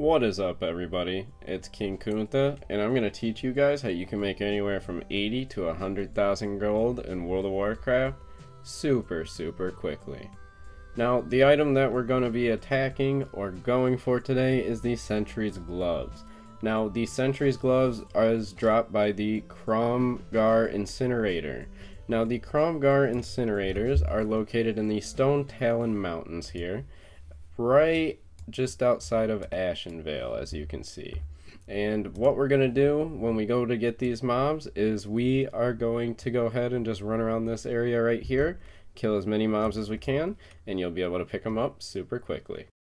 What is up everybody? It's King Kunta and I'm going to teach you guys how you can make anywhere from 80 to 100,000 gold in World of Warcraft super super quickly. Now the item that we're going to be attacking or going for today is the Sentry's Gloves. Now the Sentry's Gloves is dropped by the Krom'gar Incinerator. Now the Krom'gar Incinerators are located in the Stonetalon Mountains here, right just outside of Ashenvale, as you can see. And what we're going to do when we go to get these mobs is we are going to go ahead and just run around this area right here, kill as many mobs as we can, and you'll be able to pick them up super quickly.